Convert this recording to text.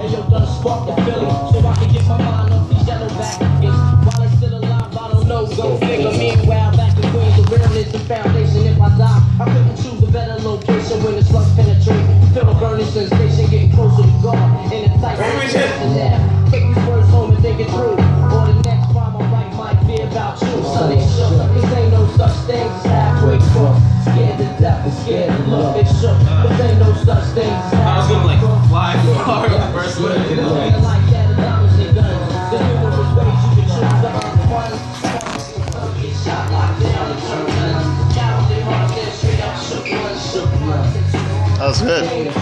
And yo, done spark the Philly, so I can get my mind off these yellow back niggas. While it's still alive, I don't know, go figure. Meanwhile, back in Queens, the realm is the foundation. If I die, I couldn't choose a better location when the slugs penetrate. Feel a burning sensation, getting closer to God. In a tight yeah. Take these words home and think it through. Or the next rhyme I write might be about you, sonny. Cause ain't no such thing as halfway cross. Scared to death and scared to love, it shook. Cause ain't no such thing gonna like Sounds good.